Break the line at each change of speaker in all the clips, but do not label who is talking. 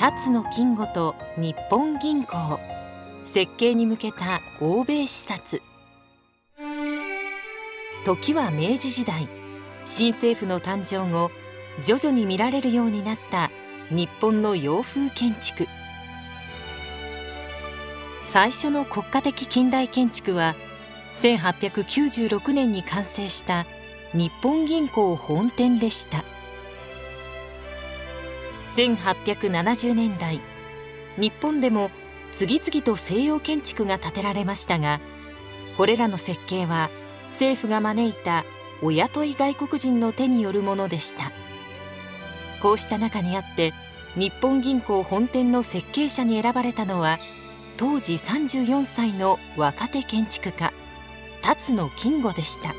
辰野金吾と日本銀行。設計に向けた欧米視察。時は明治時代。新政府の誕生後徐々に見られるようになった日本の洋風建築。最初の国家的近代建築は1896年に完成した日本銀行本店でした。1870年代日本でも次々と西洋建築が建てられましたがこれらの設計は政府が招いたお雇い外国人の手によるものでした。こうした中にあって日本銀行本店の設計者に選ばれたのは当時34歳の若手建築家辰野金吾でした。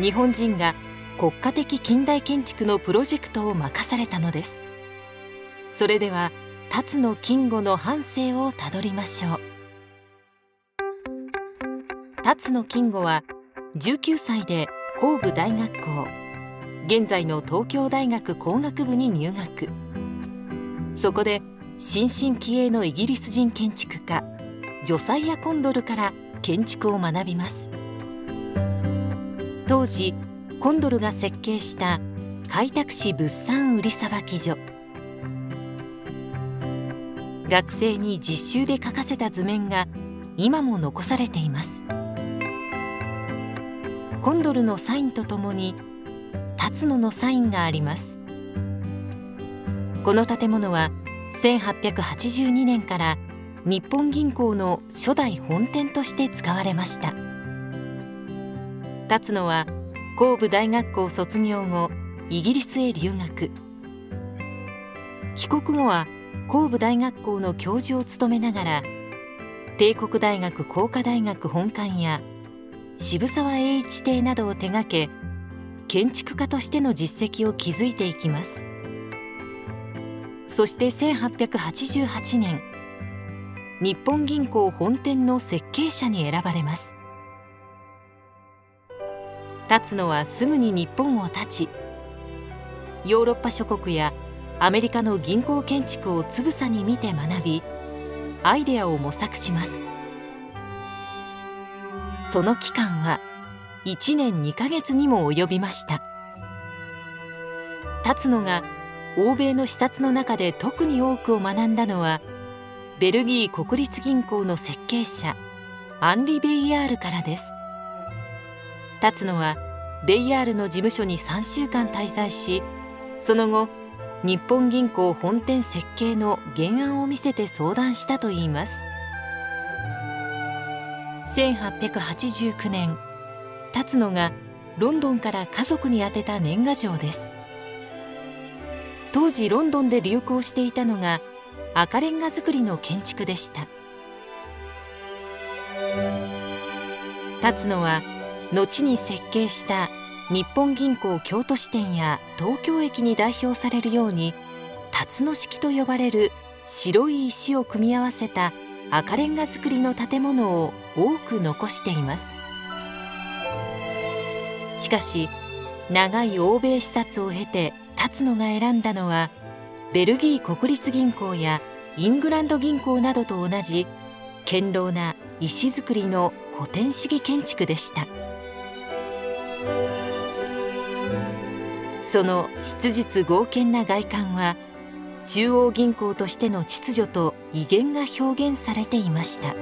日本人が国家的近代建築のプロジェクトを任されたのです。それでは辰野金吾の半生をたどりましょう。辰野金吾は19歳で神戸大学校現在の東京大学工学部に入学。そこで新進気鋭のイギリス人建築家ジョサイア・コンドルから建築を学びます。当時コンドルが設計した開拓市物産売さばき所。学生に実習で書かせた図面が今も残されています。コンドルのサインとともに辰野のサインがあります。この建物は1882年から日本銀行の初代本店として使われました。辰野は神戸大学校卒業後イギリスへ留学。帰国後は神戸大学校の教授を務めながら帝国大学工科大学本館や渋沢栄一邸などを手掛け建築家としての実績を築いていきます。そして1888年日本銀行本店の設計者に選ばれます。立つのはすぐに日本を立ちヨーロッパ諸国やアメリカの銀行建築をつぶさに見て学びアイデアを模索します。その期間は1年2ヶ月にも及びました。立つのが欧米の視察の中で特に多くを学んだのはベルギー国立銀行の設計者アンリ・ベイヤールからです。立つのはベイヤールの事務所に3週間滞在しその後日本銀行本店設計の原案を見せて相談したといいます。1889年辰野がロンドンから家族に宛てた年賀状です。当時ロンドンで流行していたのが赤レンガ造りの建築でした。辰野は後に設計した日本銀行京都支店や東京駅に代表されるように辰野式と呼ばれる白い石を組み合わせた赤レンガ造りの建物を多く残しています。しかし長い欧米視察を経て立野が選んだのはベルギー国立銀行やイングランド銀行などと同じ堅牢な石造りの古典主義建築でした。その質実剛健な外観は中央銀行としての秩序と威厳が表現されていました。